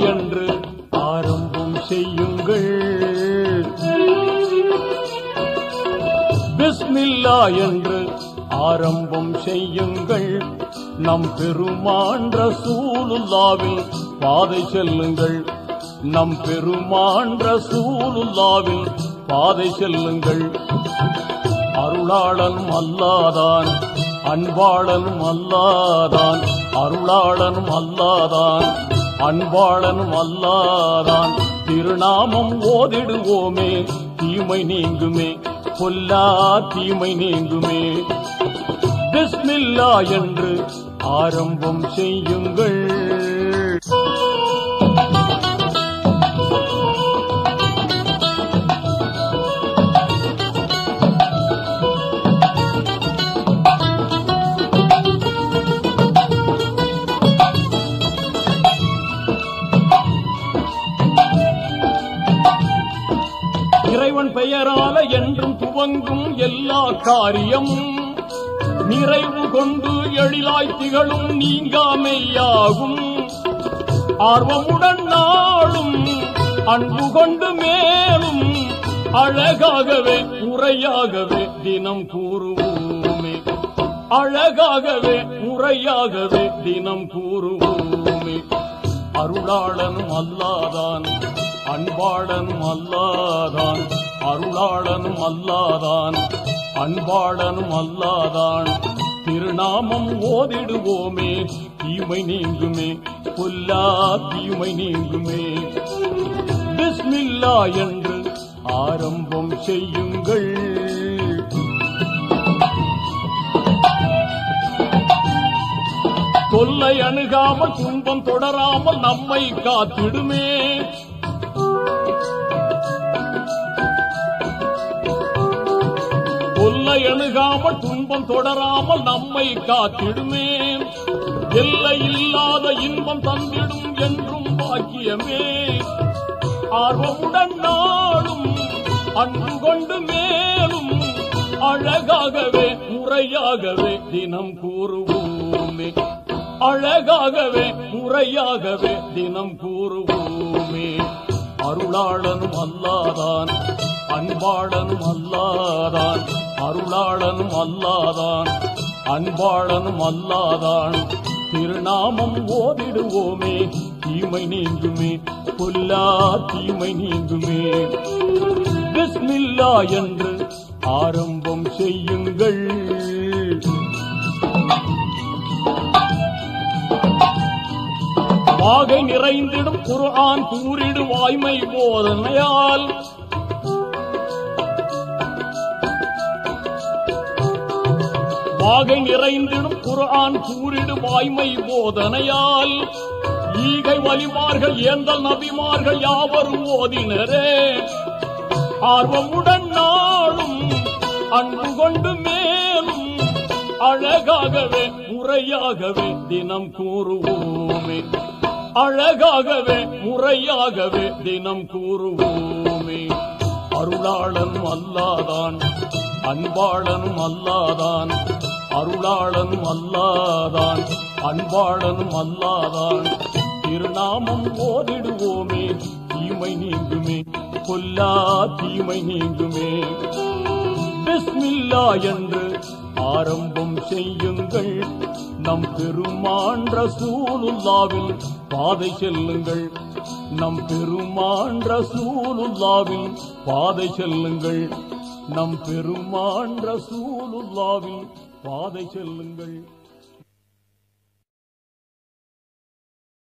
என்று ஆரம்பம் செய்யுங்கள். பிஸ்மில்லா என்று ஆரம்பம் செய்யுங்கள். நம் பெருமான் ரசூலுல்லாவின் பாதை செல்லுங்கள். நம் பெருமான் ரசூலுல்லாவின் பாதை செல்லுங்கள். அருளாளன் அல்லாதான் அன்பாளனும் அல்லாதான் அருளாளனும் அல்லாதான். அன்பாளன் வல்லாரான் திருநாமம் ஓதிடுவோமே தீமை நீங்குமே பொல்லா தீமை நீங்குமே. பிஸ்மில்லா என்று ஆரம்பம் செய்யுங்கள். பெயரால என்றும் துவங்கும் எல்லா காரியமும் நிறைவு கொண்டு எழிலாய் திகழும் நீங்காமையாகும். ஆர்வமுடன் நாளும் அன்பு கொண்டு மேலும் அழகாகவே உரையாகவே தினம் கூறுவோமே. அழகாகவே உரையாகவே தினம் கூறுவோமே. அருளாளனும் அல்லாதான் அன்பாளனும் அல்லாதான் அருளாளனும் அல்லாதான் அன்பாளனும் அல்லாதான். திருநாமம் ஓதிடுவோமே தீமை நீங்குமே புல்லா தீமை நீங்குமே. பிஸ்மில்லா என்று ஆரம்பம் செய்யுங்கள். தொல்லை அணுகாமல் துன்பம் தொடராமல் நம்மை காத்திடுமே. தொல்லை அணுகாமல் துன்பம் தொடராமல் நம்மை காத்திடுமே. எல்லை இல்லாத இன்பம் தந்திடும் என்றும் பாக்கியமே. ஆர்வமுடன் நாளும் அன்பு கொண்டு மேலும் அழகாகவே முறையாகவே தினம் கூறுவோமே. அழகாகவே முறையாகவே தினம் கூறுவோமே. அருளாளனும் அல்லாதான் அன்பாளனும் அல்லாதான் அருளாளனும் அல்லாதான் அன்பாளனும் அல்லாதான். திருநாமம் ஓதிடுவோமே தீமை நீங்குமே பொல்லா தீமை நீங்குமே. பிஸ்மில்லா என்று ஆரம்பம் செய்யுங்கள். வாகை நிறைந்திடும் குரான் கூறிடு வாய்மை போதனையால் வாகை நிறைந்திடும் குரான் கூறிடு வாய்மை போதனையால். ஈகை வலிமார்கள் ஏந்தல் நபிமார்கள் யாவரும் ஓதினரே. ஆர்வமுடன் நாளும் அன்பு கொண்டு மேலும் அழகாகவே முறையாகவே தினம் கூறுவோமே. அழகாகவே முறையாகவே தினம் கூறுவோமே. அருளாளனும் அல்லாதான் அன்பாளனும் அல்லாதான் அருளாளனும் அல்லாதான் அன்பாளனும் அல்லாதான். திருநாமம் ஓதிடுவோமே தீமை நீங்குமே கொல்லா தீமை நீங்குமே. பிஸ்மில்லா என்று ஆரம்பம் செய்யுங்கள். நம் பெருமான் ரசூலுல்லாவில் பாதை செல்லுங்கள். நம் பெருமான் ரசூலுல்லாவில் பாதை செல்லுங்கள். நம் பெருமான் ரசூலுல்லாவில் பாதை செல்லுங்கள்.